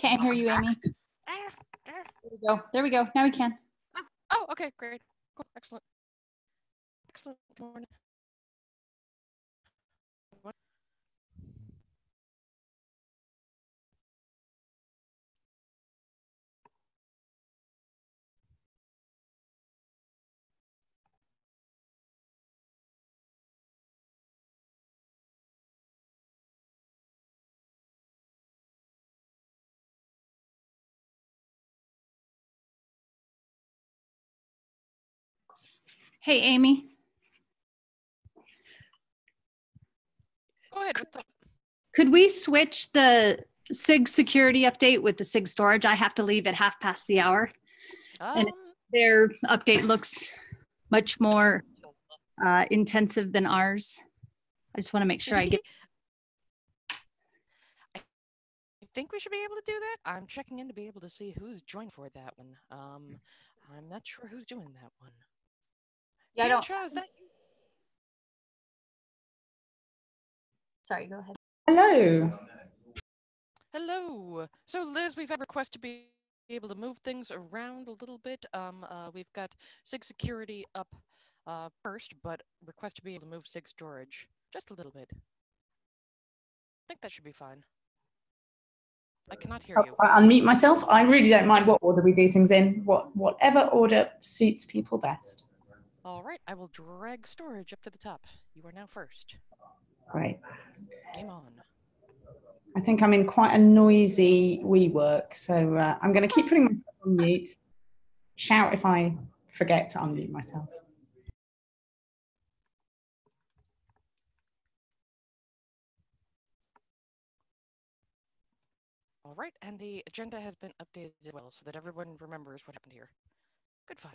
Can't hear you, Amy. There we go. There we go. Now we can. Oh, okay, great. Cool. Excellent. Excellent. Good morning. Hey, Amy. Go ahead. What's up? Could we switch the SIG security update with the SIG storage? I have to leave at half past the hour. Um, Their update looks much more uh, intensive than ours. I just want to make sure I get. I think we should be able to do that. I'm checking in to be able to see who's joined for that one. Um, I'm not sure who's doing that one. Yeah, I don't. Deantra, is that you? Sorry, go ahead. Hello. Hello. So, Liz, we've had a request to be able to move things around a little bit. Um, uh, we've got SIG security up uh, first, but request to be able to move SIG storage just a little bit. I think that should be fine. I cannot hear I'll you. I unmute myself. I really don't mind what order we do things in. What whatever order suits people best. All right, I will drag storage up to the top. You are now first. Great. Game on. I think I'm in quite a noisy wee work, so uh, I'm going to keep putting myself on mute. Shout if I forget to unmute myself. All right, and the agenda has been updated as well so that everyone remembers what happened here. Good fun.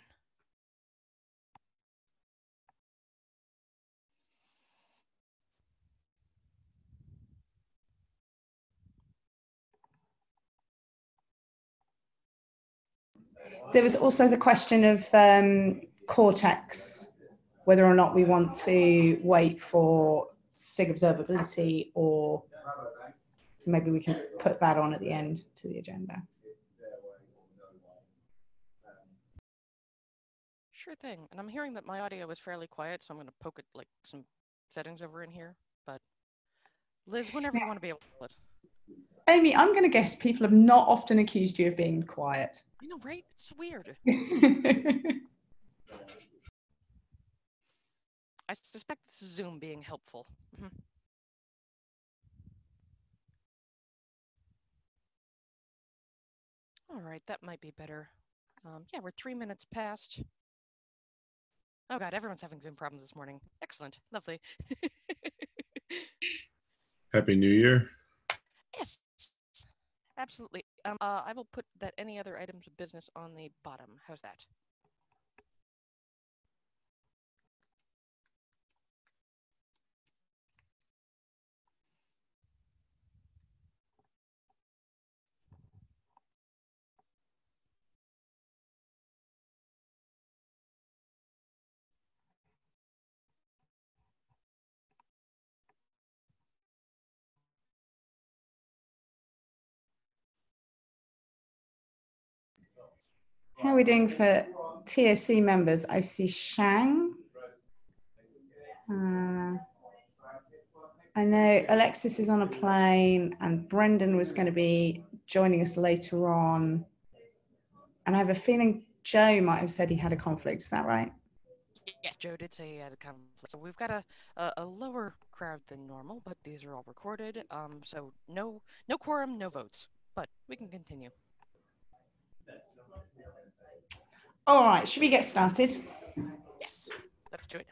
There was also the question of um, Cortex, whether or not we want to wait for SIG observability or so maybe we can put that on at the end to the agenda. Sure thing. And I'm hearing that my audio is fairly quiet, so I'm going to poke it like some settings over in here. But Liz, whenever you want to be able to. Amy, I'm going to guess people have not often accused you of being quiet. I know, right? It's weird. I suspect this is Zoom being helpful. Mhm. All right, that might be better. Um, yeah, we're three minutes past. Oh God, everyone's having Zoom problems this morning. Excellent, lovely. Happy New Year. Absolutely. Um, uh, I will put that any other items of business on the bottom. How's that? How are we doing for TSC members? I see Sheng. Uh, I know Alexis is on a plane and Brendan was going to be joining us later on. And I have a feeling Joe might have said he had a conflict. Is that right? Yes, Joe did say he had a conflict. So we've got a, a, a lower crowd than normal, but these are all recorded. Um, so no no quorum, no votes, but we can continue. All right, should we get started? Yes, let's do it.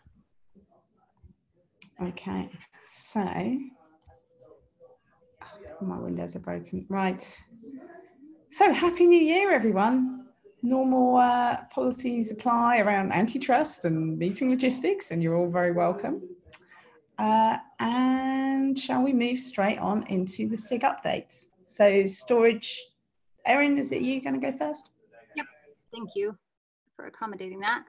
Okay, so my windows are broken. Right. So happy new year, everyone. Normal uh, policies apply around antitrust and meeting logistics, and you're all very welcome. Uh, and shall we move straight on into the SIG updates? So storage, Erin, is it you going to go first? Yep, Thank you for accommodating that.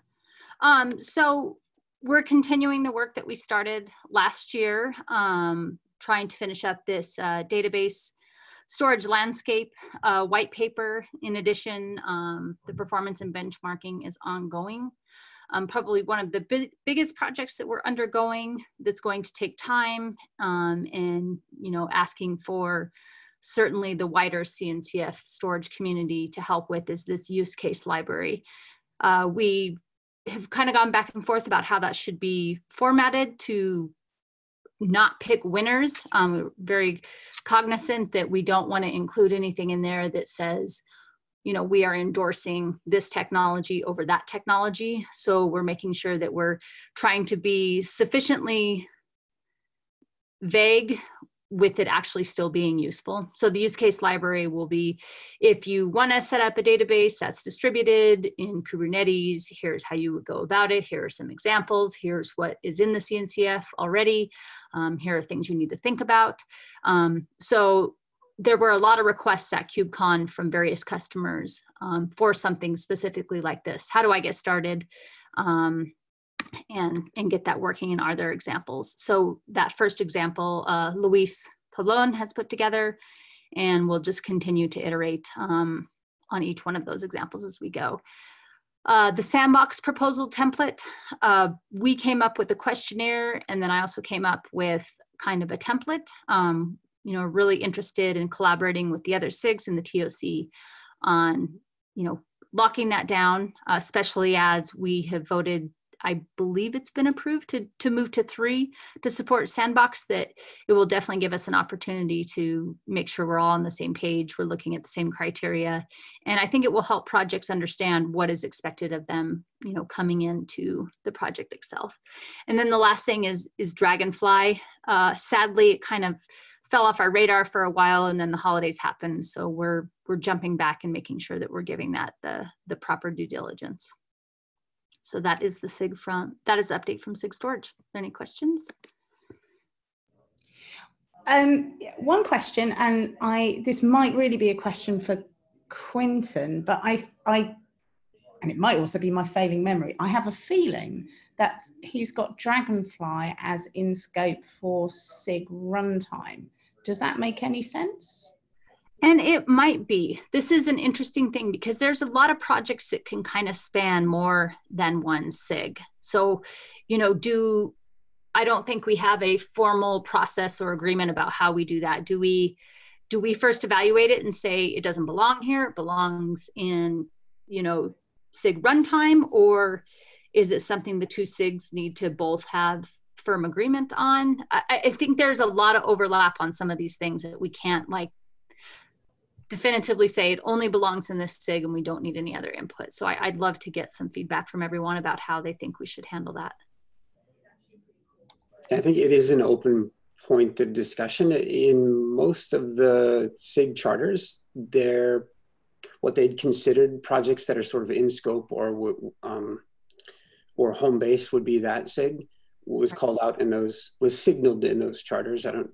Um, so we're continuing the work that we started last year, um, trying to finish up this uh, database storage landscape uh, white paper. In addition, um, the performance and benchmarking is ongoing. Um, probably one of the big, biggest projects that we're undergoing that's going to take time um, and, you know, asking for certainly the wider CNCF storage community to help with is this use case library. Uh, we have kind of gone back and forth about how that should be formatted to not pick winners. Um, we're very cognizant that we don't want to include anything in there that says, you know, we are endorsing this technology over that technology. So we're making sure that we're trying to be sufficiently vague with it actually still being useful. So the use case library will be, if you want to set up a database that's distributed in Kubernetes, here's how you would go about it. Here are some examples. Here's what is in the CNCF already. Um, here are things you need to think about. Um, so there were a lot of requests at KubeCon from various customers um, for something specifically like this. How do I get started? Um, and, and get that working and are there examples? So that first example, uh, Luis Pabón has put together and we'll just continue to iterate um, on each one of those examples as we go. Uh, the sandbox proposal template, uh, we came up with a questionnaire and then I also came up with kind of a template. Um, you know, really interested in collaborating with the other SIGs in the TOC on, you know, locking that down, uh, especially as we have voted I believe it's been approved to, to move to three to support Sandbox, that it will definitely give us an opportunity to make sure we're all on the same page, we're looking at the same criteria. And I think it will help projects understand what is expected of them, you know, coming into the project itself. And then the last thing is, is Dragonfly. Uh, sadly, it kind of fell off our radar for a while and then the holidays happened. So we're, we're jumping back and making sure that we're giving that the, the proper due diligence. So that is the SIG from, that is the update from SIG storage. Are there any questions? Um, one question, and I this might really be a question for Quinton, but I, I, and it might also be my failing memory. I have a feeling that he's got Dragonfly as in scope for SIG runtime. Does that make any sense? And it might be. This is an interesting thing because there's a lot of projects that can kind of span more than one SIG. So, you know, do I don't think we have a formal process or agreement about how we do that. Do we do we first evaluate it and say it doesn't belong here, it belongs in, you know, SIG runtime, or is it something the two SIGs need to both have firm agreement on? I, I think there's a lot of overlap on some of these things that we can't like definitively say it only belongs in this SIG and we don't need any other input. So I, would love to get some feedback from everyone about how they think we should handle that. I think it is an open point of discussion. In most of the SIG charters, they're what they'd considered projects that are sort of in scope or um, or home base would be that SIG was called out in those was signaled in those charters. I don't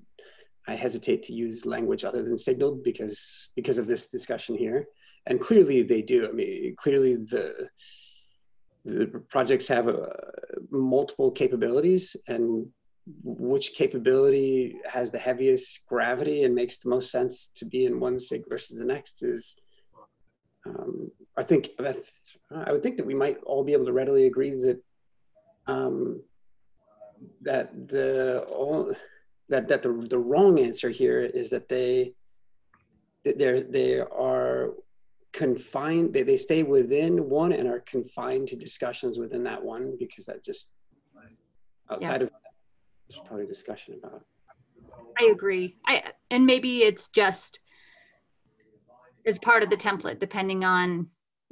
I hesitate to use language other than signaled because because of this discussion here. And clearly they do. I mean, clearly the the projects have uh, multiple capabilities and which capability has the heaviest gravity and makes the most sense to be in one sig versus the next is um, I think I would think that we might all be able to readily agree that um, that the all that that the, the wrong answer here is that they they're they are confined they, they stay within one and are confined to discussions within that one because that just outside yeah. of that, there's probably discussion about. I agree. I and maybe it's just as part of the template depending on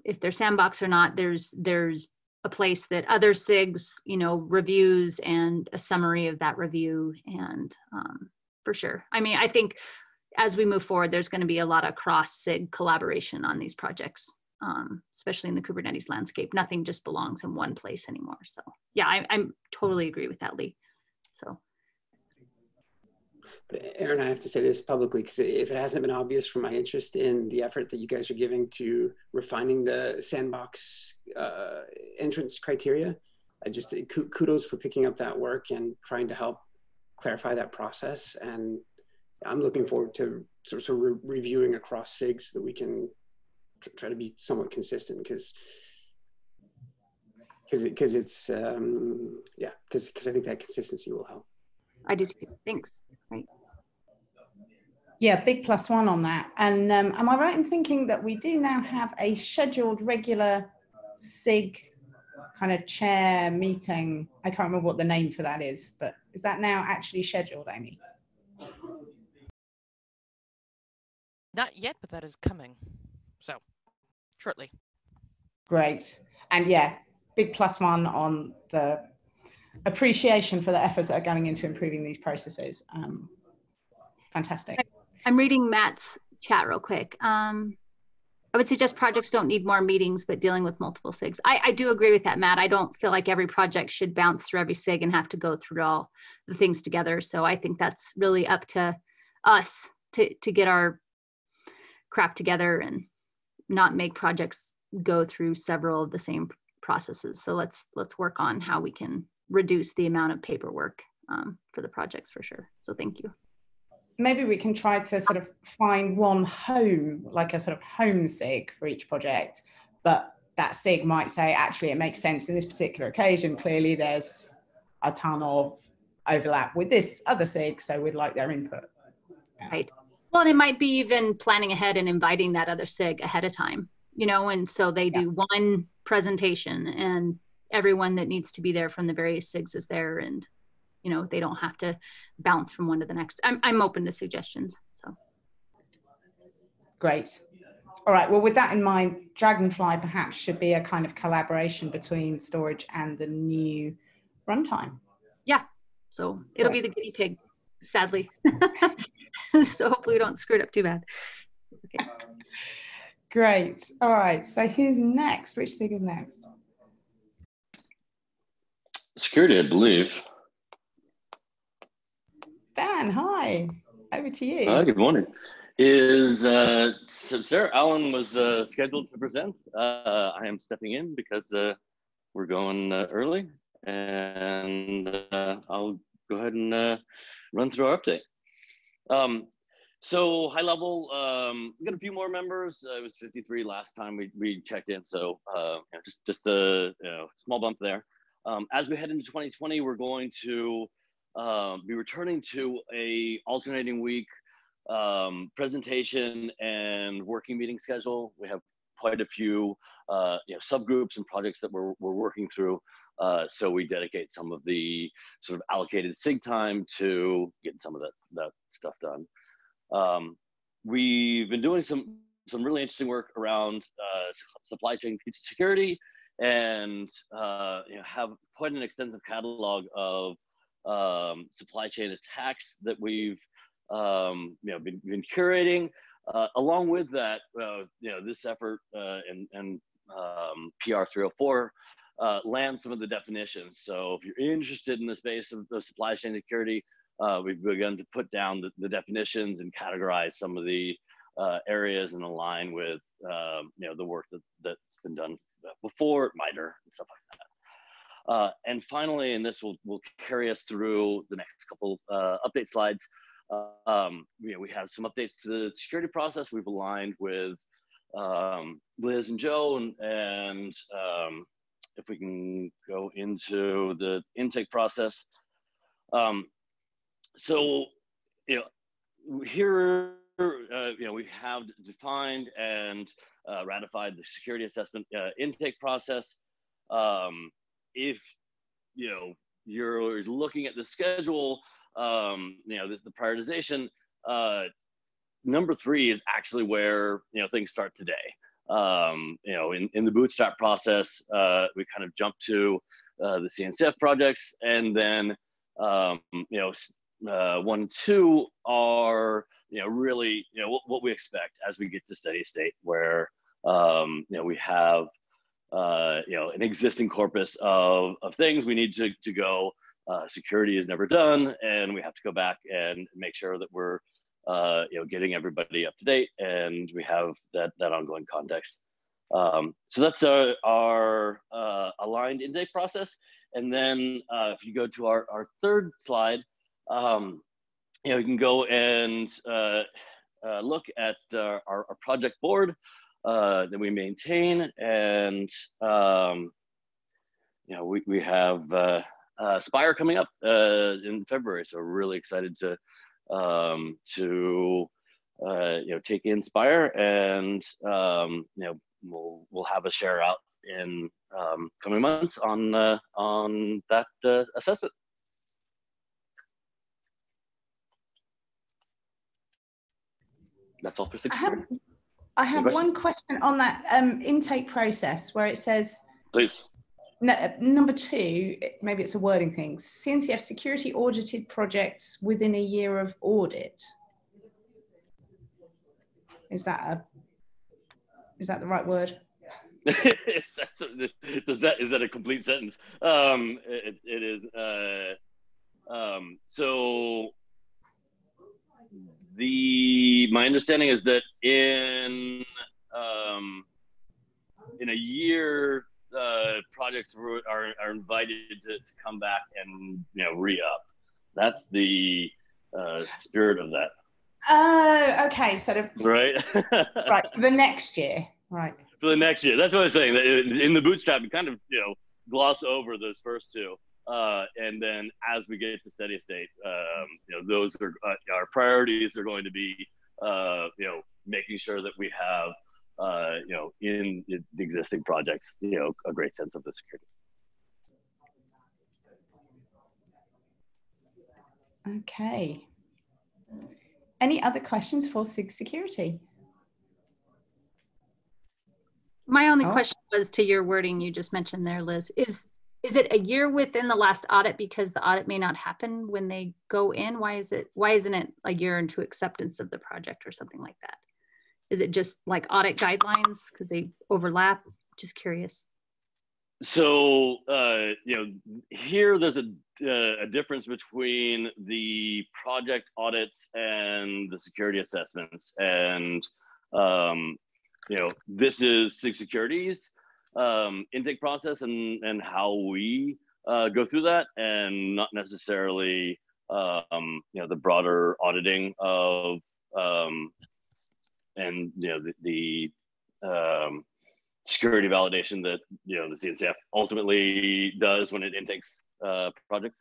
if they're sandbox or not there's there's a place that other SIGs, you know, reviews and a summary of that review. And um, for sure. I mean, I think as we move forward, there's going to be a lot of cross SIG collaboration on these projects, um, especially in the Kubernetes landscape. Nothing just belongs in one place anymore. So yeah, I, I'm totally agree with that, Lee. So. But Erin, I have to say this publicly because if it hasn't been obvious from my interest in the effort that you guys are giving to refining the sandbox uh, entrance criteria, I just kudos for picking up that work and trying to help clarify that process. And I'm looking forward to sort of, re reviewing across SIGs so that we can tr try to be somewhat consistent because because it, cause it's um, yeah because because I think that consistency will help. I do too. Thanks. Right. Yeah, big plus one on that. And um, am I right in thinking that we do now have a scheduled regular SIG kind of chair meeting? I can't remember what the name for that is, but is that now actually scheduled, Amy? Not yet, but that is coming. So, shortly. Great. And yeah, big plus one on the appreciation for the efforts that are going into improving these processes. Um, fantastic. I'm reading Matt's chat real quick. Um, I would suggest projects don't need more meetings, but dealing with multiple SIGs. I, I do agree with that, Matt. I don't feel like every project should bounce through every SIG and have to go through all the things together. So I think that's really up to us to, to get our crap together and not make projects go through several of the same processes. So let's let's work on how we can reduce the amount of paperwork um, for the projects for sure. So thank you maybe we can try to sort of find one home, like a sort of home SIG for each project, but that SIG might say, actually, it makes sense in this particular occasion. Clearly, there's a ton of overlap with this other SIG, so we'd like their input. Right. Well, it might be even planning ahead and inviting that other SIG ahead of time, you know, and so they do one presentation and everyone that needs to be there from the various SIGs is there and you know they don't have to bounce from one to the next. I'm, I'm open to suggestions so. Great. All right well with that in mind dragonfly perhaps should be a kind of collaboration between storage and the new runtime. Yeah so it'll right. be the guinea pig sadly. So hopefully we don't screw it up too bad. Okay. great. All right so who's next? Which sig is next? Security i believe Dan, hi. Over to you. Hi, good morning. Is uh, so Sarah Allen was uh, scheduled to present. Uh, I am stepping in because uh, we're going uh, early, and uh, I'll go ahead and uh, run through our update. Um, so high level, um, we got a few more members. Uh, it was 53 last time we, we checked in, so uh, you know, just just a you know, small bump there. Um, as we head into 2020, we're going to um, be returning to a alternating week um, presentation and working meeting schedule. We have quite a few uh, you know, subgroups and projects that we're, we're working through. Uh, so we dedicate some of the sort of allocated SIG time to getting some of that, that stuff done. Um, we've been doing some, some really interesting work around uh, supply chain security and uh, you know, have quite an extensive catalog of um, supply chain attacks that we've um, you know been, been curating. Uh, along with that, uh, you know, this effort uh, and, and um, PR 304 uh, land some of the definitions. So if you're interested in the space of the supply chain security, uh, we've begun to put down the, the, definitions and categorize some of the uh, areas and align with um, you know the work that, that's been done before MITRE and stuff like that. Uh, and finally, and this will, will carry us through the next couple uh, update slides, uh, um, you know, we have some updates to the security process. We've aligned with um, Liz and Joe, and, and um, if we can go into the intake process. Um, so, you know, here, uh, you know, we have defined and uh, ratified the security assessment intake process. Um, if you know you're looking at the schedule, um, you know the, the prioritization. Uh, number three is actually where you know things start today. Um, you know, in, in the bootstrap process, uh, we kind of jump to uh, the CNCF projects, and then um, you know, uh, one and two are you know really you know what, what, we expect as we get to steady state, where um, you know we have uh, you know, an existing corpus of, of things we need to, to go. Uh, security is never done, and we have to go back and make sure that we're, uh, you know, getting everybody up to date, and we have that that ongoing context. Um, so that's our, our uh, aligned intake process. And then uh, if you go to our, our third slide, um, you know, you can go and uh, uh, look at our, our, our project board uh, that we maintain. And, um, you know, we, we have uh, uh, Spire coming up uh, in February. So we're really excited to, um, to uh, you know, take in Inspire and, um, you know, we'll, we'll have a share out in um, coming months on, uh, on that uh, assessment. That's all for 6:30. I have one question on that um, intake process where it says Please. no, uh, number two, maybe it's a wording thing. CNCF security audited projects within a year of audit. Is that a is that the right word? is that, does that is that a complete sentence? Um, it, it is. Uh, um, so the my understanding is that in um, in a year, uh, projects are are invited to, to come back and you know re up. That's the uh, spirit of that, Oh, okay. So the, right? right for the next year, right? for the next year. That's what I'm saying. That in in the bootstrap, we kind of you know gloss over those first two, uh, and then as we get to steady state, um, you know, those are uh, our priorities are going to be uh, you know making sure that we have uh, you know in the existing projects you know a great sense of the security. Okay. Any other questions for SIG security? My only Oh. question was to your wording you just mentioned there, Liz. Is is it a year within the last audit because the audit may not happen when they go in? Why is it why isn't it a year into acceptance of the project or something like that? Is it just like audit guidelines because they overlap? Just curious. So uh, you know, here there's a uh, a difference between the project audits and the security assessments, and um, you know, this is Sig Security's um, intake process and and how we uh, go through that, and not necessarily um, you know the broader auditing of um, and you know the, the um, security validation that you know the CNCF ultimately does when it intakes uh, projects.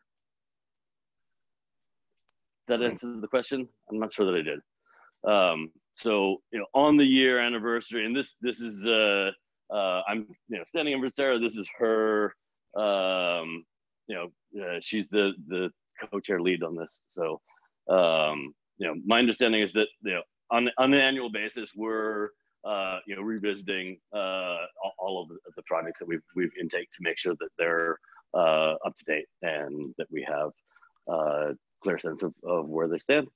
That Right. answers the question. I'm not sure that I did. Um, so you know, on the year anniversary, and this this is uh, uh, I'm you know standing in for Sarah. This is her. Um, you know, uh, she's the the co-chair lead on this. So um, you know, my understanding is that you know on on an annual basis we're uh, you know, revisiting uh, all- of the, projects that we've we've intake to make sure that they're uh, up to date and that we have uh, clear sense of, of where they stand.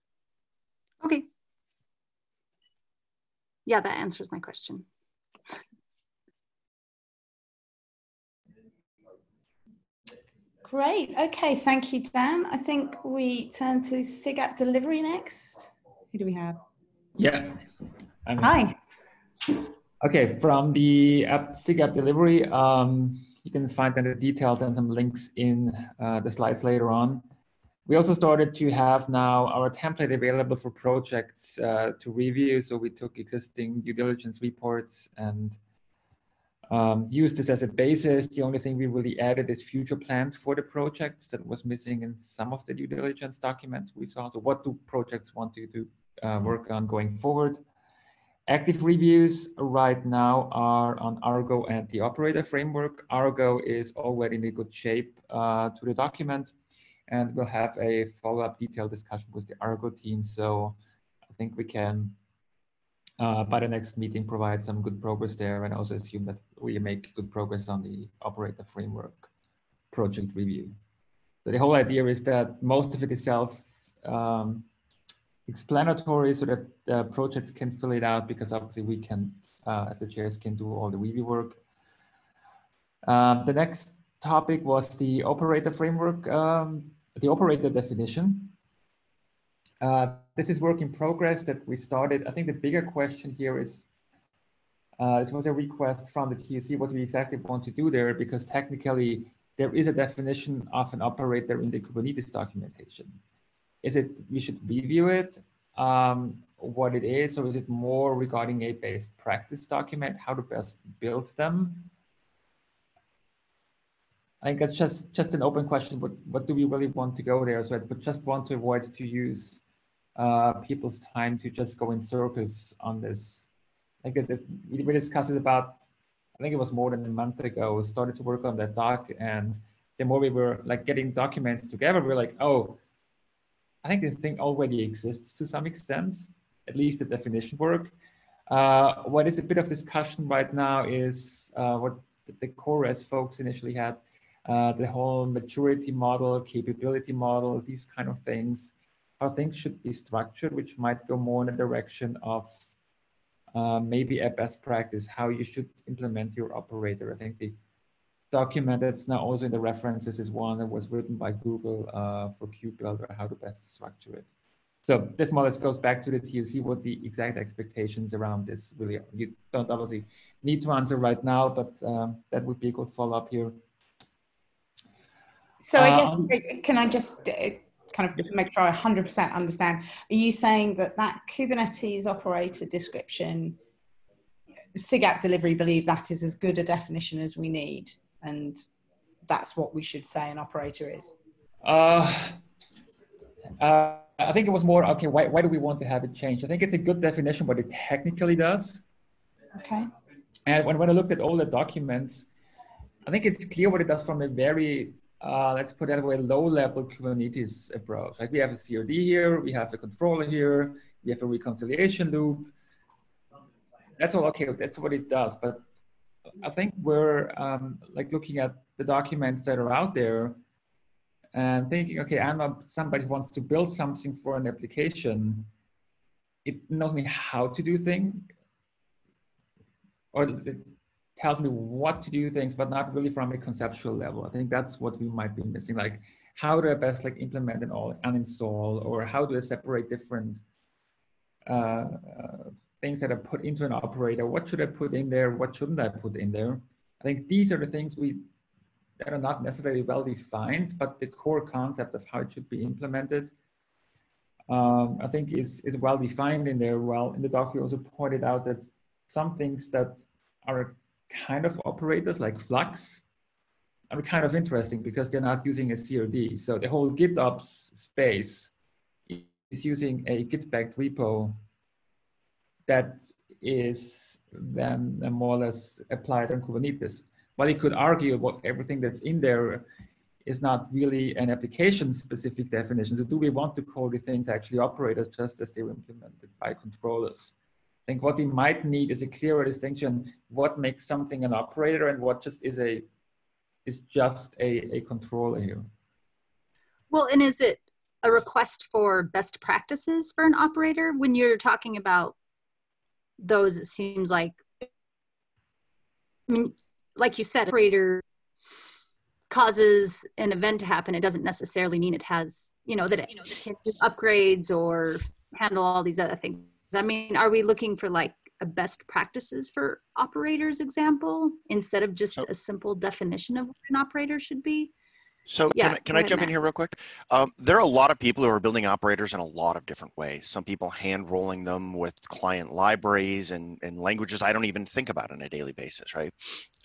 Okay. Yeah, that answers my question. Great. Okay. Thank you, Dan. I think we turn to SIG App delivery next. Who do we have? Yeah. I'm- Hi. Okay, from the app SIG app delivery, um, you can find the details and some links in uh, the slides later on. We also started to have now our template available for projects uh, to review. So we took existing due diligence reports and um, used this as a basis. The only thing we really added is future plans for the projects that was missing in some of the due diligence documents we saw. So what do projects want to do uh, work on going forward? Active reviews right now are on Argo and the operator framework. Argo is already in a good shape uh, to the document, and we'll have a follow-up detailed discussion with the Argo team. So I think we can, uh, by the next meeting, provide some good progress there, and also assume that we make good progress on the operator framework project review. So the whole idea is that most of it is self um, explanatory so that the projects can fill it out because obviously we can, uh, as the chairs, can do all the review work. Um, the next topic was the operator framework, um, the operator definition. Uh, this is work in progress that we started. I think the bigger question here is, uh, this was a request from the TOC, what we exactly want to do there, because technically there is a definition of an operator in the Kubernetes documentation is it we should review it um, what it is, or is it more regarding a best practice document, how to best build them? I think that's just just an open question. But what do we really want to go there? So I would just want to avoid to use uh, people's time to just go in circles on this. Like this, we discussed it about, I think it was more than a month ago. We started to work on that doc, and the more we were like getting documents together, we are like, oh, I think the thing already exists to some extent, at least the definition work. Uh, what is a bit of discussion right now is uh, what the, CoreOS folks initially had uh, the whole maturity model, capability model, these kind of things, how things should be structured, which might go more in the direction of uh, maybe a best practice, how you should implement your operator. I think the document that's now also in the references is one that was written by Google uh, for KubeBuilder, how to best structure it. So this more or less goes back to the TOC, what the exact expectations around this really are. You don't obviously need to answer right now, but um, that would be a good follow-up here. So I guess, um, can I just uh, kind of make sure I 100% understand? Are you saying that that Kubernetes operator description, SIGApp delivery believe that is as good a definition as we need, and that's what we should say an operator is? Uh, uh, I think it was more, okay, why, why do we want to have it changed? I think it's a good definition, but it technically does. Okay. And when, when I looked at all the documents, I think it's clear what it does from a very uh, let's put that way, low-level Kubernetes approach. Like we have a CRD here, we have a controller here, we have a reconciliation loop. That's all okay. That's what it does. But I think we're um, like looking at the documents that are out there and thinking, okay, I'm a, somebody who wants to build something for an application. It knows me how to do things, or tells me what to do things, but not really from a conceptual level. I think that's what we might be missing. Like, how do I best like implement and all uninstall, or how do I separate different uh, uh, things that are put into an operator? What should I put in there? What shouldn't I put in there? I think these are the things we that are not necessarily well defined, but the core concept of how it should be implemented, um, I think is is well defined in there. Well, in the doc, we also pointed out that some things that are kind of operators like Flux are kind of interesting because they're not using a CRD. So the whole GitOps space is using a Git-backed repo that is then more or less applied on Kubernetes. While you could argue what everything that's in there is not really an application-specific definition. So do we want to call the things actually operators just as they were implemented by controllers? I think what we might need is a clearer distinction what makes something an operator and what just is a is just a, a controller here. Well, and is it a request for best practices for an operator? When you're talking about those it seems like I mean like you said operator causes an event to happen. It doesn't necessarily mean it has you know that it, you know, it can do upgrades or handle all these other things I mean, are we looking for like a best practices for operators example instead of just so, a simple definition of what an operator should be? So yeah, can, I, can I jump Matt. in here real quick? Um, there are a lot of people who are building operators in a lot of different ways. Some people hand rolling them with client libraries and, and languages I don't even think about on a daily basis, right?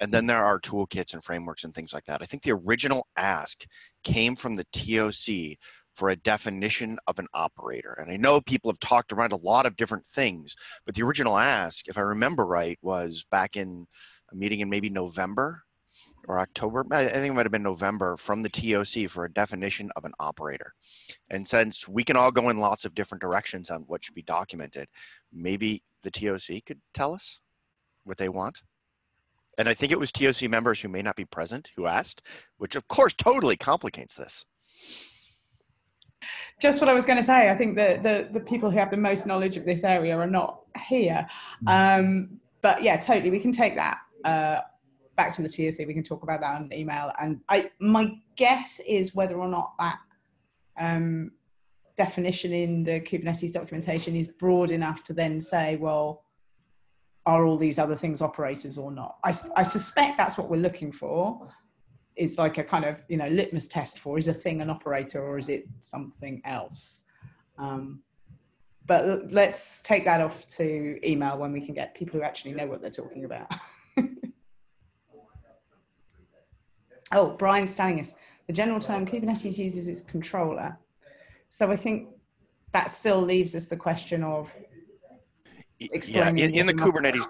And then there are toolkits and frameworks and things like that. I think the original ask came from the TOC for a definition of an operator. And I know people have talked around a lot of different things, but the original ask, if I remember right, was back in a meeting in maybe November or October. I think it might have been November from the TOC for a definition of an operator. And since we can all go in lots of different directions on what should be documented, maybe the TOC could tell us what they want. And I think it was TOC members who may not be present who asked, which of course totally complicates this just what I was going to say. I think that the, the people who have the most knowledge of this area are not here. Mm. Um, but yeah, totally. We can take that uh, back to the TOC. We can talk about that on email. And I, my guess is whether or not that um, definition in the Kubernetes documentation is broad enough to then say, well, are all these other things operators or not? I, I suspect that's what we're looking for is like a kind of you know litmus test for is a thing an operator or is it something else um, but let's take that off to email when we can get people who actually know what they're talking about. oh, telling us the general term Kubernetes uses its controller. So I think that still leaves us the question of Yeah, in, in the the- Kubernetes,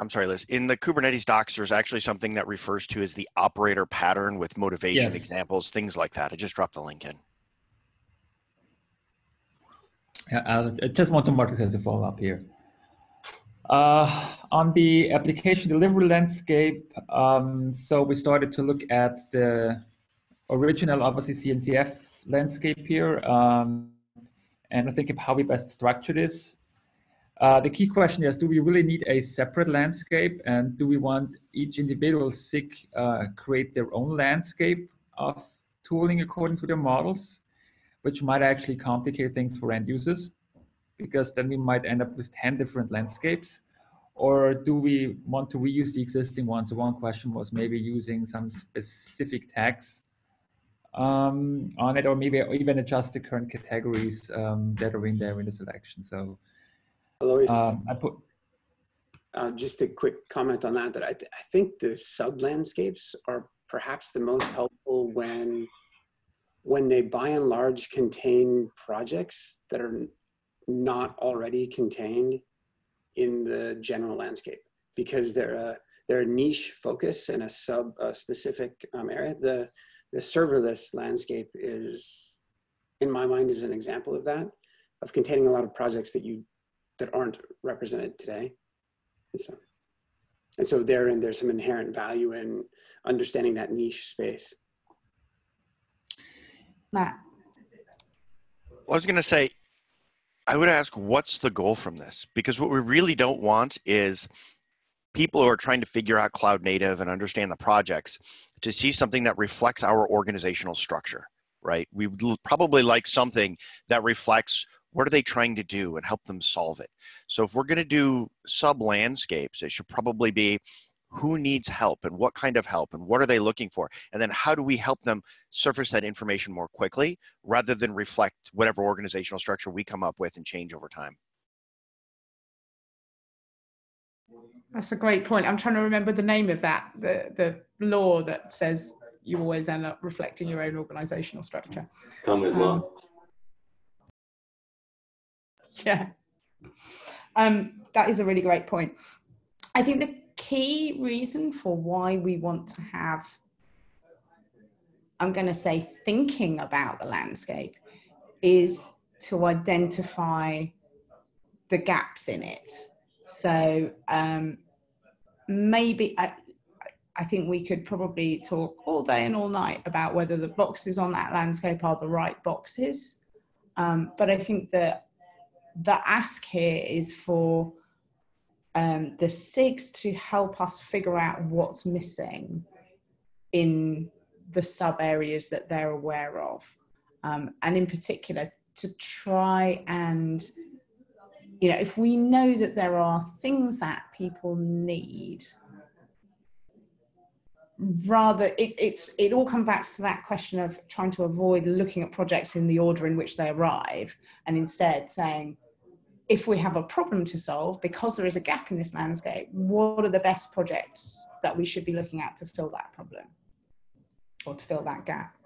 I'm sorry, Liz. In the Kubernetes docs, there's actually something that refers to as the operator pattern with motivation Yes. examples, things like that. I just dropped the link in. Yeah, I just want to mark this as a follow-up here. Uh, on the application delivery landscape, um, so we started to look at the original, obviously CNCF landscape here, um, and I think of how we best structure this. Uh, the key question is, do we really need a separate landscape, and do we want each individual SIG uh, create their own landscape of tooling according to their models? which might actually complicate things for end users? Because then we might end up with 10 different landscapes. Or do we want to reuse the existing ones? So one question was maybe using some specific tags um, on it or maybe even adjust the current categories um, that are in there in the selection. So Alois, um, i put uh, just a quick comment on that, that I, th- I think the sub landscapes are perhaps the most helpful when, when they by and large contain projects that are not already contained in the general landscape because they're a, they're a niche focus and a sub a specific um, area. The, the serverless landscape is, in my mind, is an example of that, of containing a lot of projects that you that aren't represented today. And so, and so therein, there's some inherent value in understanding that niche space. Matt, Well, I was going to say, I would ask, what's the goal from this? Because what we really don't want is people who are trying to figure out cloud native and understand the projects to see something that reflects our organizational structure, right? We would probably like something that reflects what are they trying to do and help them solve it. So if we're going to do sub landscapes, it should probably be who needs help and what kind of help and what are they looking for? And then how do we help them surface that information more quickly rather than reflect whatever organizational structure we come up with and change over time. that's a great point. I'm trying to remember the name of that, the, the law that says you always end up reflecting your own organizational structure. Conway's Um, law. Yeah. Um, that is a really great point. I think the key reason for why we want to have, I'm going to say, thinking about the landscape is to identify the gaps in it. So um, maybe I, I think we could probably talk all day and all night about whether the boxes on that landscape are the right boxes. Um, but I think that the ask here is for um, the SIGs to help us figure out what's missing in the sub areas that they're aware of. Um, and in particular, to try and, you know, if we know that there are things that people need, rather it, it's it all comes back to that question of trying to avoid looking at projects in the order in which they arrive and instead saying if we have a problem to solve because there is a gap in this landscape what are the best projects that we should be looking at to fill that problem or to fill that gap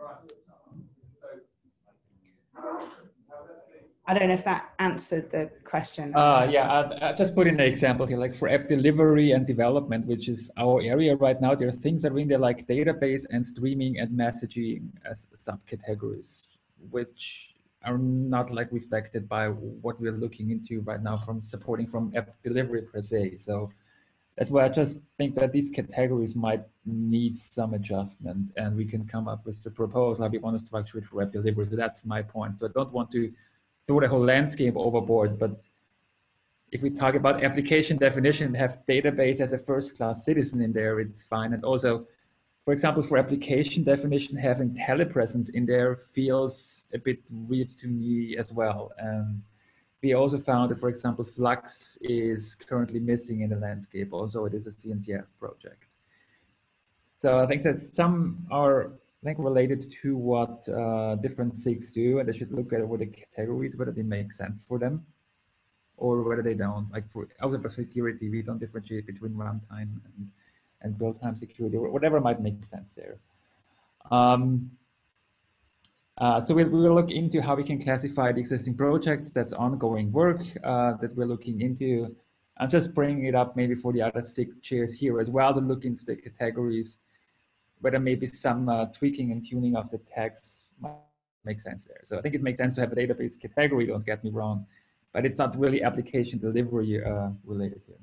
i don't know if that answered the question Uh, yeah, I, I just put in an example here, like for app delivery and development, which is our area right now. There are things that are in there like database and streaming and messaging as subcategories, which are not like reflected by what we're looking into right now from supporting from app delivery per se. So that's why I just think that these categories might need some adjustment and we can come up with the proposal how we want to structure it for app delivery. So that's my point. So I don't want to throw the whole landscape overboard, but if we talk about application definition, and have database as a first class citizen in there, it's fine. And also, for example, for application definition, having telepresence in there feels a bit weird to me as well. And we also found that, for example, Flux is currently missing in the landscape. Also, it is a CNCF project. So I think that some are I think related to what uh, different SIGs do, and they should look at what the categories, whether they make sense for them. or whether they don't. Like for algebra security, we don't differentiate between runtime and, and real-time security or whatever might make sense there. Um, uh, so we'll, we'll look into how we can classify the existing projects. That's ongoing work uh, that we're looking into. I'm just bringing it up maybe for the other SIG chairs here as well to look into the categories, whether maybe some uh, tweaking and tuning of the tags might make sense there. So I think it makes sense to have a database category, don't get me wrong, but it's not really application delivery uh, related here.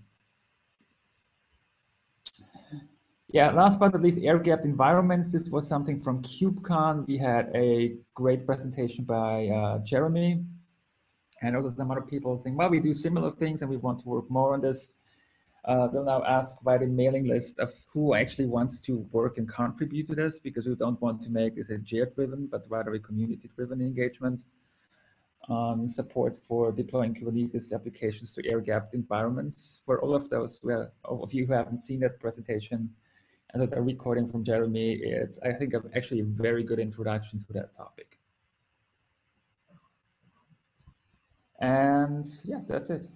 Yeah, last but not least, air-gapped environments. This was something from KubeCon. We had a great presentation by uh, Jeremy and also some other people saying, well, we do similar things and we want to work more on this. Uh, they'll now ask by the mailing list of who actually wants to work and contribute to this because we don't want to make this a JIRC-driven, but rather a community-driven engagement. Um, support for deploying Kubernetes applications to air-gapped environments. For all of those are, of you who haven't seen that presentation, and a recording from Jeremy, it's, I think, actually a very good introduction to that topic. And yeah, that's it.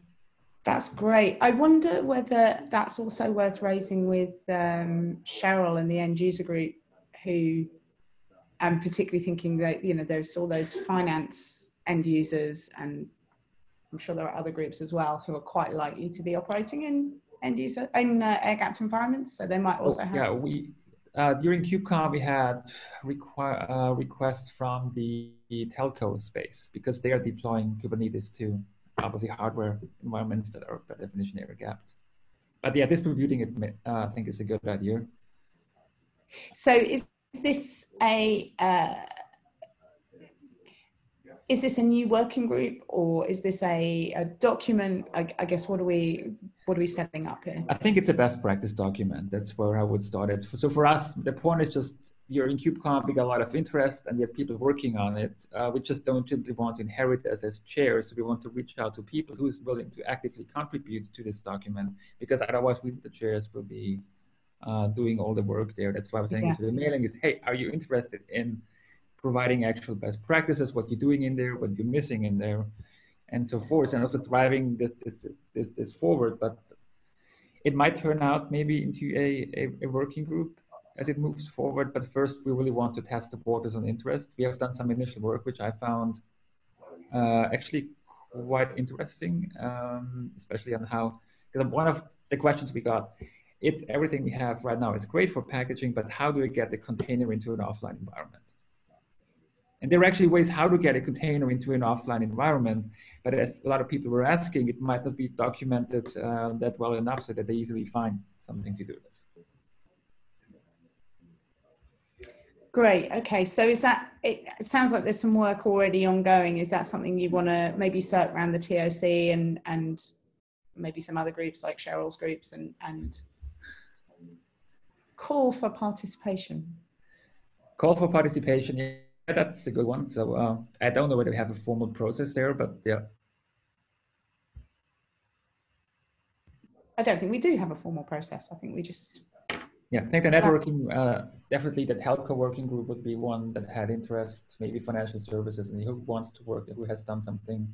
That's great. I wonder whether that's also worth raising with um, Cheryl and the end user group, who I'm particularly thinking that, you know, there's all those finance end users, and I'm sure there are other groups as well who are quite likely to be operating in end user in uh, air gapped environments. So they might also have. Yeah, we uh, during KubeCon we had requ- uh, requests from the, the telco space because they are deploying Kubernetes to obviously hardware environments that are by definition air gapped. But yeah, distributing it, uh, I think, is a good idea. So is this a uh, is this a new working group or is this a, a document? I, I, guess what are we what are we setting up here? I think it's a best practice document. That's where I would start it. So for us, the point is just you're in KubeCon, we got a lot of interest and we have people working on it. Uh, we just don't simply want to inherit this as chairs. So we want to reach out to people who's willing to actively contribute to this document because otherwise we, the chairs, will be uh, doing all the work there. That's why I was saying yeah. to the mailing is, hey, are you interested in providing actual best practices, what you're doing in there, what you're missing in there, and so forth, and also driving this this this, this forward. But it might turn out maybe into a, a, a, working group as it moves forward. But first, we really want to test the waters on interest. We have done some initial work, which I found uh, actually quite interesting, um, especially on how, because one of the questions we got, it's everything we have right now is great for packaging, but how do we get the container into an offline environment? And there are actually ways how to get a container into an offline environment. But as a lot of people were asking, it might not be documented uh, that well enough so that they easily find something to do this. Great. Okay. So is that, it sounds like there's some work already ongoing. Is that something you want to maybe start around the TOC and, and maybe some other groups like Cheryl's groups and, and call for participation? Call for participation that's a good one. So uh, I don't know whether we have a formal process there, but yeah. I don't think we do have a formal process. I think we just. Yeah, I think the networking, uh, definitely the telco working group would be one that had interest, maybe financial services, and who wants to work, who has done something,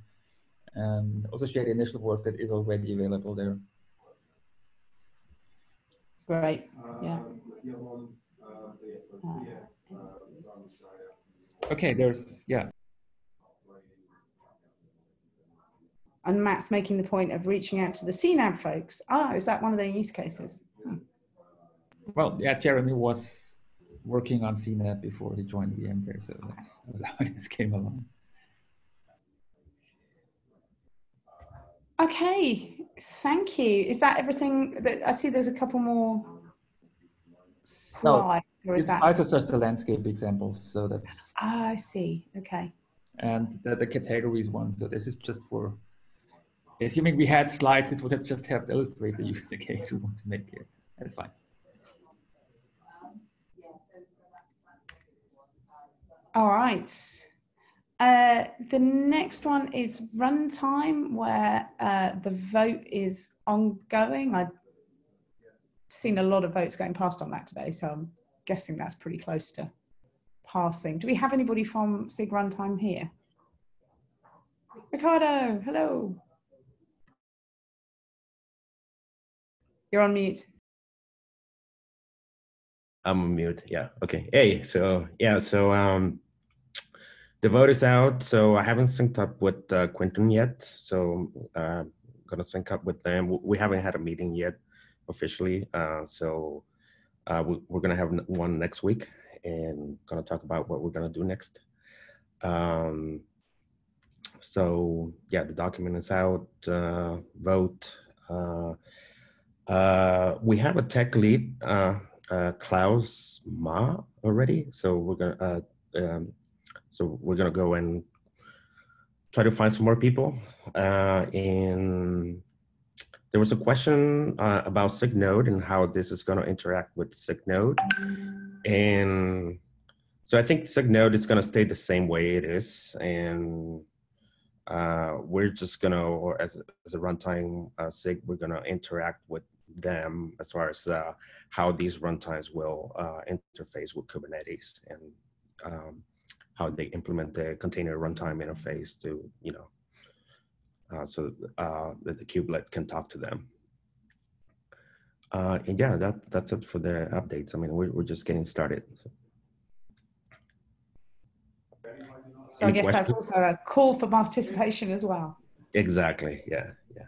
and also share the initial work that is already available there. Great, Yeah. Uh, Okay, there's, yeah. And Matt's making the point of reaching out to the CNAB folks. Ah, is that one of their use cases? Hmm. Well, yeah, Jeremy was working on CNAB before he joined VMware, so that's, that's how this came along. Okay, thank you. Is that everything? That, I see there's a couple more slides. No, or is that? just the landscape examples. So that's. Ah, I see. Okay. And the, the categories one. So this is just for. Assuming we had slides, this would have just helped illustrate the use case we want to make here. That's fine. All right. Uh, the next one is runtime, where uh, the vote is ongoing. I've seen a lot of votes going past on that today, so I'm guessing that's pretty close to passing. Do we have anybody from SIG Runtime here? Ricardo, hello. You're on mute. I'm on mute. Yeah. Okay. Hey. So yeah. So um, the vote is out. So I haven't synced up with uh, Quinton yet. So uh, gonna sync up with them. We haven't had a meeting yet officially. Uh, so uh, we, we're gonna have one next week and gonna talk about what we're gonna do next. Um, so yeah, the document is out. Uh, vote. Uh, uh, we have a tech lead, uh, Klaus Ma, already. So we're gonna. Um, so we're gonna go and try to find some more people. And there was a question uh, about SIG Node and how this is going to interact with SIG Node. And so I think SIG Node is going to stay the same way it is. And uh, we're just going to, or as, as a runtime uh, SIG, we're going to interact with them as far as uh, how these runtimes will uh, interface with Kubernetes and um, how they implement the container runtime interface to, you know, uh, so uh, that the kubelet can talk to them. Uh, and yeah, that that's it for the updates. I mean, we're, we're just getting started. So, so I guess questions? that's also a call for participation as well. Exactly. Yeah. Yeah.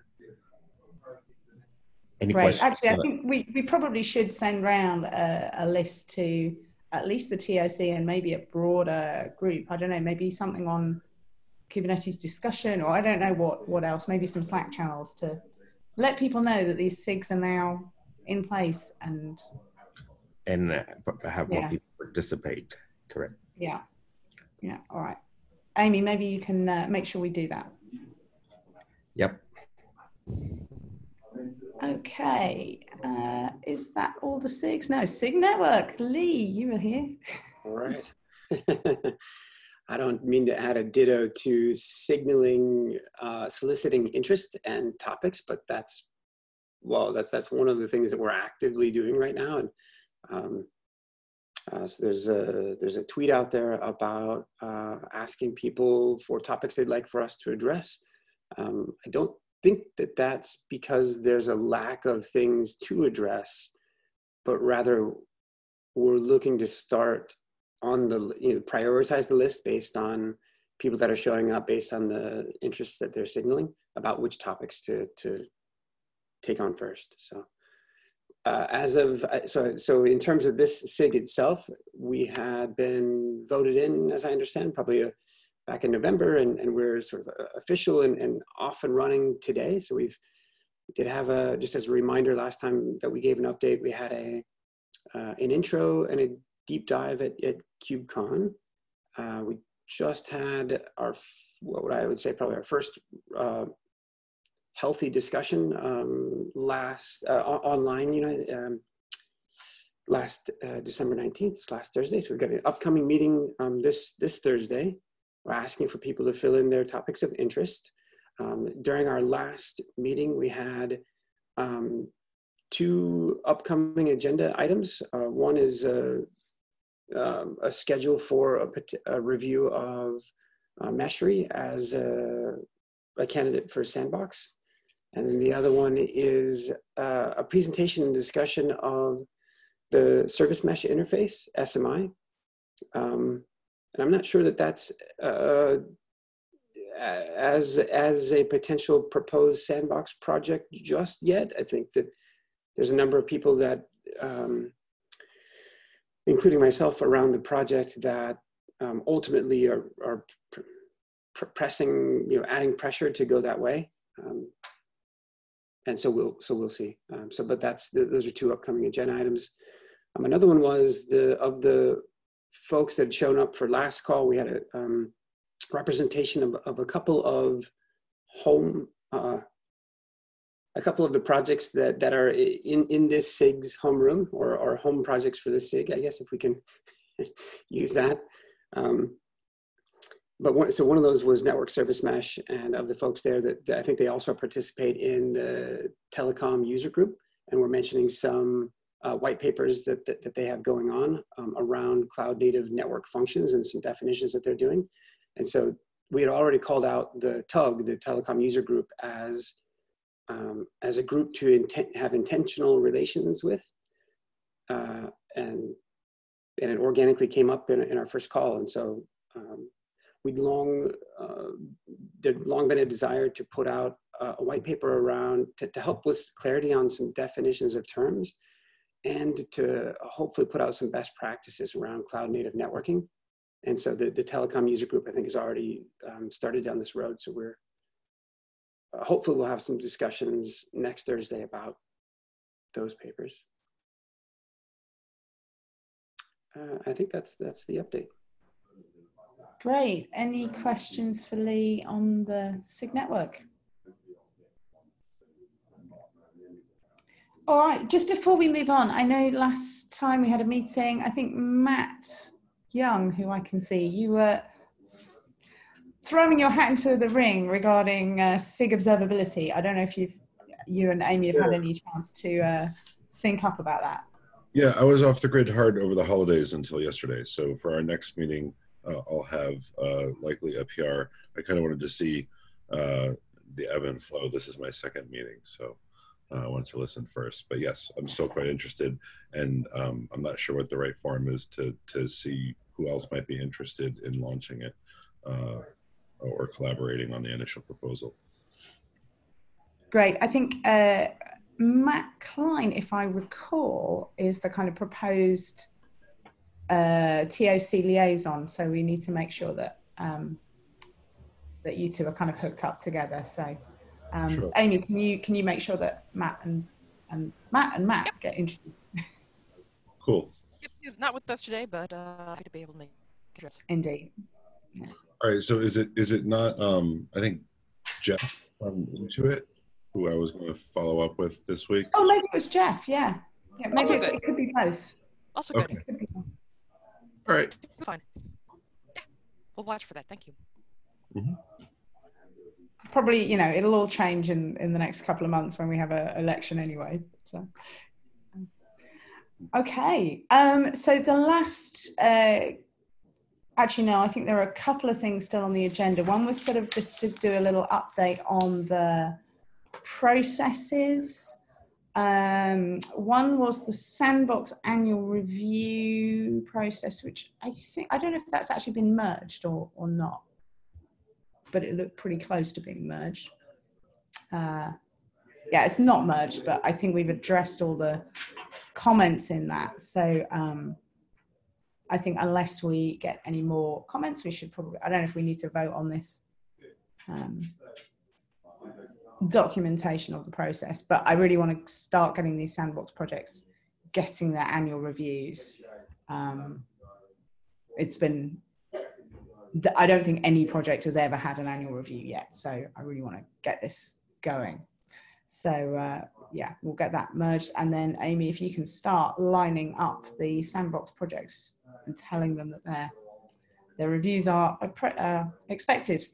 Any Great. Questions? Actually, I think we, we probably should send round a, a list to at least the TOC and maybe a broader group. I don't know, maybe something on Kubernetes discussion, or I don't know what what else. Maybe some Slack channels to let people know that these SIGs are now in place and and uh, have more yeah. people participate. Correct. Yeah. Yeah. All right. Amy, maybe you can uh, make sure we do that. Yep. Okay. Uh, is that all the SIGs? No, SIG Network. Lee, you were here. All right. I don't mean to add a ditto to signaling, uh, soliciting interest and topics, but that's, well, that's, that's one of the things that we're actively doing right now. And um, uh, so there's a, there's a tweet out there about uh, asking people for topics they'd like for us to address. Um, I don't think that that's because there's a lack of things to address, but rather we're looking to start on the you know, prioritize the list based on people that are showing up based on the interests that they're signaling about which topics to to take on first. So uh, as of uh, so so in terms of this sig itself, we had been voted in, as I understand, probably a, uh, back in November, and, and we're sort of uh, official and, and off and running today. So we've did have a just as a reminder last time that we gave an update, we had a uh, an intro and a deep dive at, at KubeCon. Uh, we just had our, what would I would say, probably our first uh, healthy discussion um, last uh, online, you know, um, last uh, December 19th, this last Thursday. So we've got an upcoming meeting um, this, this Thursday. We're asking for people to fill in their topics of interest. Um, during our last meeting, we had um, two upcoming agenda items. Uh, one is uh, um, a schedule for a, a review of uh, as a, a, candidate for Sandbox. And then the other one is uh, a presentation and discussion of the Service Mesh Interface, SMI. Um, and I'm not sure that that's uh, as, as a potential proposed Sandbox project just yet. I think that there's a number of people that um, including myself, around the project that um, ultimately are, are pr pr pressing, you know, adding pressure to go that way. Um, and so we'll so we'll see. Um, so, but that's the, those are two upcoming agenda items. Um, another one was the of the folks that had shown up for last call. We had a um, representation of, of a couple of home uh, a couple of the projects that, that are in, in this SIG's homeroom or, or home projects for the SIG, I guess, if we can use that. Um, but one, so one of those was Network Service Mesh, and of the folks there, that, that I think they also participate in the telecom user group, and we're mentioning some uh, white papers that, that, that, they have going on um, around cloud native network functions and some definitions that they're doing. And so we had already called out the TUG, the telecom user group, as um, as a group to have intentional relations with. Uh, and, and it organically came up in, in our first call. And so um, we'd long, uh, there'd long been a desire to put out a, a white paper around to, to help with clarity on some definitions of terms and to hopefully put out some best practices around cloud native networking. And so the, the telecom user group, I think, has already um, started down this road. So we're uh, hopefully we'll have some discussions next Thursday about those papers. Uh, I think that's that's the update. Great. Any questions for Lee on the SIG network? All right, just before we move on, I know last time we had a meeting, I think Matt Young, who I can see, you were throwing your hat into the ring regarding uh, SIG observability. I don't know if you've, you and Amy have had any chance to uh, sync up about that. Yeah, I was off the grid hard over the holidays until yesterday. So for our next meeting, uh, I'll have uh, likely a PR. I kind of wanted to see uh, the ebb and flow. This is my second meeting, so uh, I wanted to listen first. But yes, I'm still quite interested, and um, I'm not sure what the right forum is to to see who else might be interested in launching it uh, or collaborating on the initial proposal. Great. I think uh, Matt Klein, if I recall, is the kind of proposed uh, TOC liaison. So we need to make sure that um, that you two are kind of hooked up together. So, um, Sure. Amy, can you can you make sure that Matt and and Matt and Matt get introduced? Cool. Yep, he's not with us today, but uh, happy to be able to make it. Indeed. All right. So is it is it not? Um, I think Jeff from Intuit, who I was going to follow up with this week. Oh, maybe it was Jeff. Yeah. Yeah. Maybe it's, it could be both. Also good. Could be both. All right. Fine. Yeah, we'll watch for that. Thank you. Probably, you know, it'll all change in in the next couple of months when we have an election anyway. So. Okay. Um, so the last, uh, actually, no, I think there are a couple of things still on the agenda. One was sort of just to do a little update on the processes. Um, one was the sandbox annual review process, which I think, I don't know if that's actually been merged or, or not, but it looked pretty close to being merged. Uh, yeah, it's not merged, but I think we've addressed all the comments in that. So um, I think unless we get any more comments, we should probably, I don't know if we need to vote on this um, documentation of the process, but I really want to start getting these sandbox projects, getting their annual reviews. Um, it's been, I don't think any project has ever had an annual review yet. So I really want to get this going. So uh, yeah, we'll get that merged. And then Amy, if you can start lining up the sandbox projects and telling them that their their reviews are uh, expected.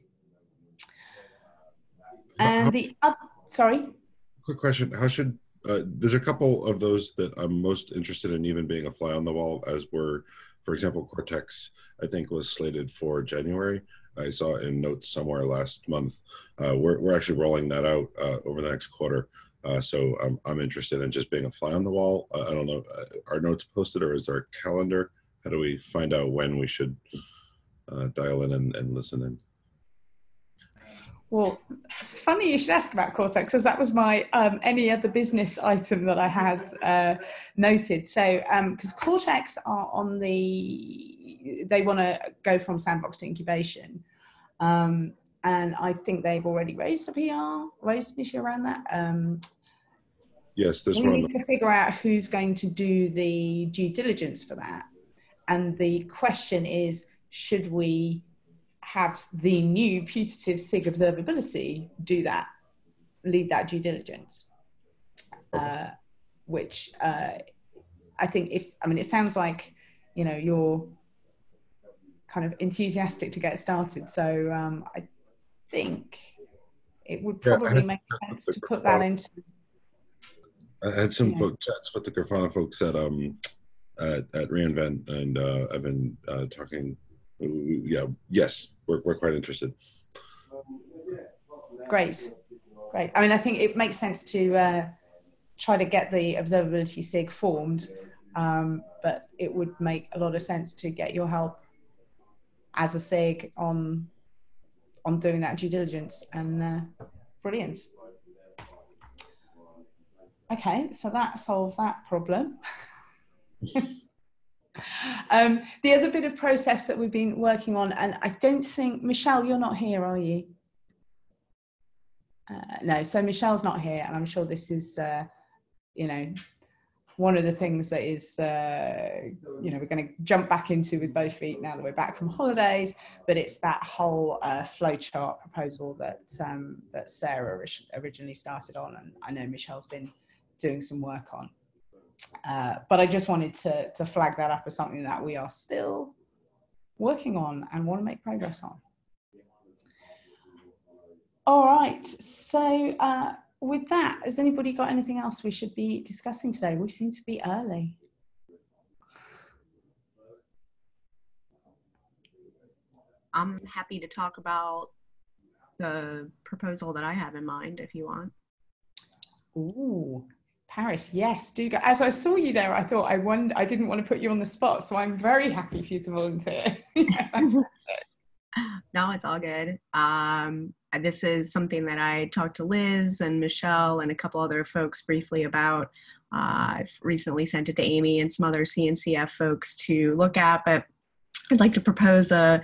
And the other, sorry, Quick question: How should uh, there's a couple of those that I'm most interested in even being a fly on the wall, as were, for example, Cortex. I think was slated for January. I saw in notes somewhere last month. Uh, we're we're actually rolling that out uh, over the next quarter. Uh, so I'm I'm interested in just being a fly on the wall. Uh, I don't know, uh, are notes posted or is there a calendar? How do we find out when we should uh, dial in and, and listen in? Well, funny you should ask about Cortex, because that was my um, any other business item that I had uh, noted. So, because Cortex are on the, they want to go from sandbox to incubation, um, and I think they've already raised a PR, raised an issue around that. Um, Yes, there's we one. need to figure out who's going to do the due diligence for that. And the question is, should we have the new putative SIG observability do that, lead that due diligence? Uh, which uh, I think if, I mean, it sounds like, you know, you're kind of enthusiastic to get started. So um, I think it would probably had make sense to put that into I had some Yeah. folk chats with the Grafana folks at um at, at reInvent, and uh, I've been uh, talking. Yeah, yes, we're we're quite interested. Great. Great. I mean, I think it makes sense to uh, try to get the observability SIG formed, um, but it would make a lot of sense to get your help as a SIG on on doing that due diligence and uh, brilliant. Okay, so that solves that problem. um, the other bit of process that we've been working on, and I don't think, Michelle, you're not here, are you? Uh, no, so Michelle's not here, and I'm sure this is, uh, you know, one of the things that is, uh, you know, we're going to jump back into with both feet now that we're back from holidays. But it's that whole uh, flowchart proposal that um, that Sarah originally started on, and I know Michelle's been doing some work on. Uh, but I just wanted to to flag that up as something that we are still working on and want to make progress on. All right, so uh, with that, has anybody got anything else we should be discussing today? We seem to be early. I'm happy to talk about the proposal that I have in mind if you want. Ooh, Paris, yes, do go. As I saw you there, I thought I wonder, I didn't want to put you on the spot, so I'm very happy for you to volunteer. no, it's all good. Um, this is something that I talked to Liz and Michelle and a couple other folks briefly about. Uh, I've recently sent it to Amy and some other CNCF folks to look at, but I'd like to propose a,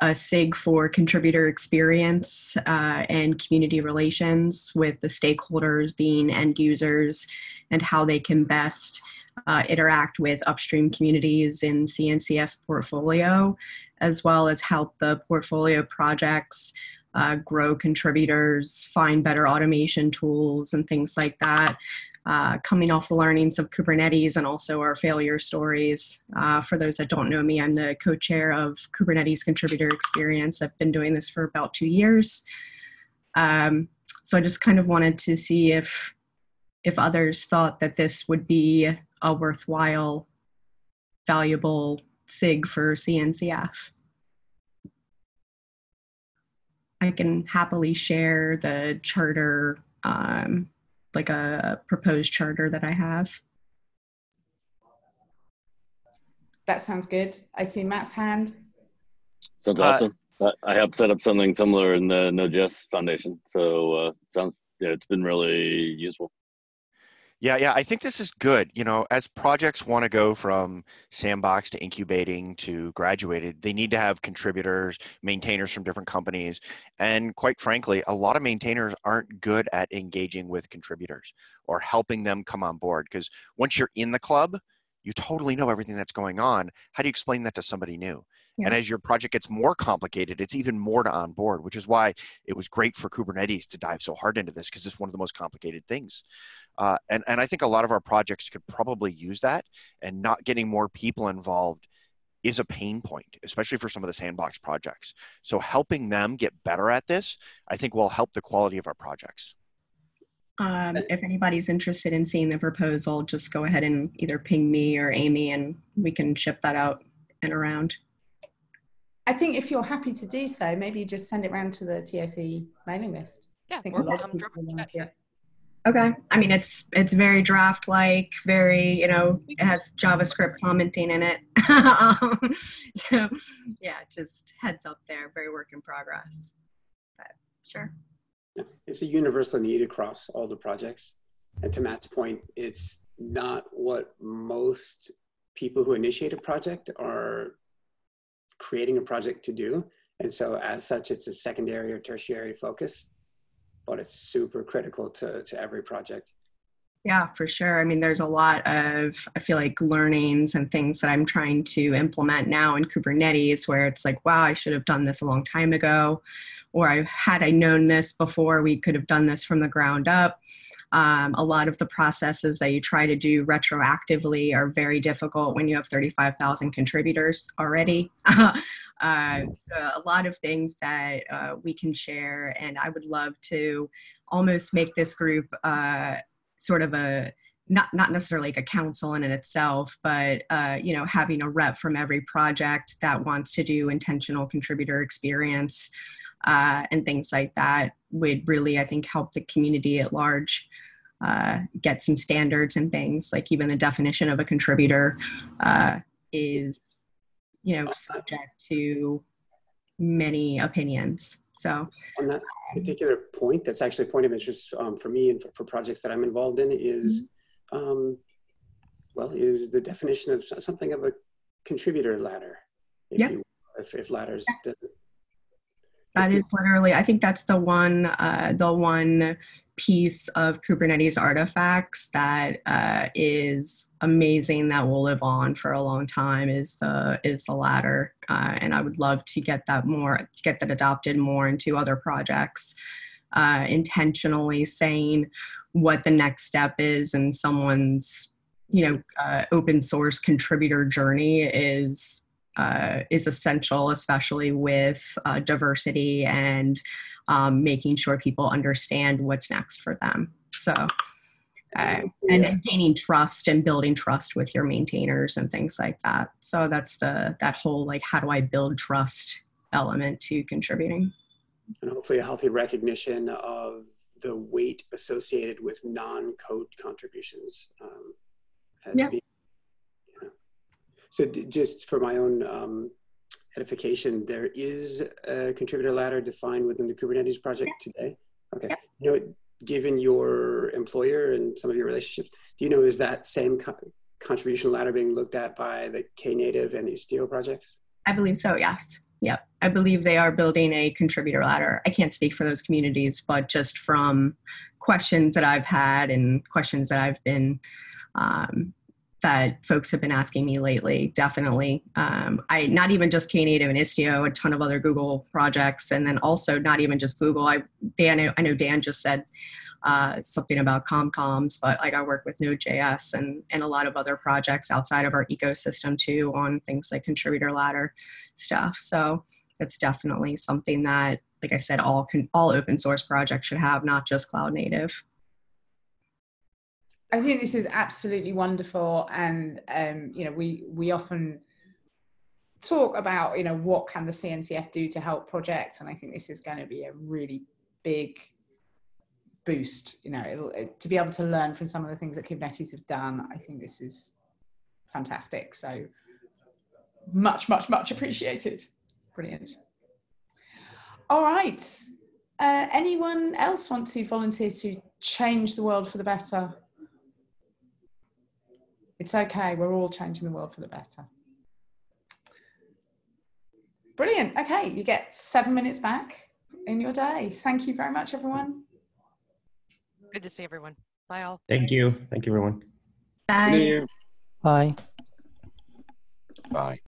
a SIG for contributor experience uh, and community relations with the stakeholders being end users and how they can best uh, interact with upstream communities in CNCF's portfolio, as well as help the portfolio projects uh, grow contributors, find better automation tools, and things like that. Uh, coming off the learnings of Kubernetes and also our failure stories. Uh, for those that don't know me, I'm the co chair of Kubernetes Contributor Experience. I've been doing this for about two years. Um, so I just kind of wanted to see if if others thought that this would be a worthwhile, valuable SIG for CNCF. I can happily share the charter, um, like a proposed charter that I have. That sounds good. I see Matt's hand. Sounds uh, awesome. I helped set up something similar in the Node.js Foundation. So uh, sounds yeah, it's been really useful. Yeah, yeah, I think this is good. You know, as projects want to go from sandbox to incubating to graduated, they need to have contributors, maintainers from different companies. And quite frankly, a lot of maintainers aren't good at engaging with contributors or helping them come on board because once you're in the club, you totally know everything that's going on. How do you explain that to somebody new? Yeah. And as your project gets more complicated, it's even more to onboard, which is why it was great for Kubernetes to dive so hard into this because it's one of the most complicated things. Uh, and, and I think a lot of our projects could probably use that, and not getting more people involved is a pain point, especially for some of the sandbox projects. So helping them get better at this, I think will help the quality of our projects. Um, if anybody's interested in seeing the proposal, just go ahead and either ping me or Amy and we can ship that out and around. I think if you're happy to do so, maybe you just send it around to the TOC mailing list. Yeah, I think or um, drop chat here. Okay. I mean, it's it's very draft like, very you know, it has JavaScript commenting in it. um, so yeah, just heads up there. Very work in progress. But sure. Yeah, it's a universal need across all the projects. And to Matt's point, it's not what most people who initiate a project are creating a project to do. And so as such, it's a secondary or tertiary focus, but it's super critical to, to every project. Yeah, for sure. I mean, there's a lot of, I feel like, learnings and things that I'm trying to implement now in Kubernetes where it's like, wow, I should have done this a long time ago. Or I had I known this before, we could have done this from the ground up. Um, a lot of the processes that you try to do retroactively are very difficult when you have 35,000 contributors already. uh, so a lot of things that uh, we can share, and I would love to almost make this group uh, sort of a not not necessarily like a council in itself, but uh, you know having a rep from every project that wants to do intentional contributor experience uh, and things like that would really, I think, help the community at large uh, get some standards and things. Like even the definition of a contributor uh, is, you know, subject to many opinions. So on that particular point, that's actually a point of interest um, for me and for, for, projects that I'm involved in is, mm-hmm. um, well, is the definition of something of a contributor ladder. If, yep. you, if, if ladders doesn't that is literally, I think that's the one, uh, the one piece of Kubernetes artifacts that uh, is amazing that will live on for a long time is the is the ladder, uh, and I would love to get that more to get that adopted more into other projects. Uh, intentionally saying what the next step is and someone's you know uh, open source contributor journey is uh, is essential, especially with uh, diversity and um, making sure people understand what's next for them. So, uh, and gaining trust and building trust with your maintainers and things like that. So that's the that whole like how do I build trust element to contributing. And hopefully a healthy recognition of the weight associated with non-code contributions um, as yeah. being so just for my own um, edification, there is a contributor ladder defined within the Kubernetes project today. Okay. Yeah. You know, given your employer and some of your relationships, do you know is that same co contribution ladder being looked at by the Knative and Istio projects? I believe so. Yes. Yep. I believe they are building a contributor ladder. I can't speak for those communities, but just from questions that I've had and questions that I've been um, that folks have been asking me lately. Definitely, um, I not even just Knative and Istio, a ton of other Google projects, and then also not even just Google. I Dan, I know Dan just said uh, something about ComComs, but like I work with Node.js and and a lot of other projects outside of our ecosystem too on things like contributor ladder stuff. So it's definitely something that, like I said, all can, all open source projects should have, not just cloud native. I think this is absolutely wonderful, and um, you know, we we often talk about you know what can the CNCF do to help projects, and I think this is going to be a really big boost. You know, to be able to learn from some of the things that Kubernetes have done. I think this is fantastic. So much, much, much appreciated. Brilliant. All right. Uh, anyone else want to volunteer to change the world for the better? It's okay. We're all changing the world for the better. Brilliant. Okay, you get seven minutes back in your day. Thank you very much, everyone. Good to see everyone. Bye all. Thank you. Thank you, everyone. Bye. Bye. Bye.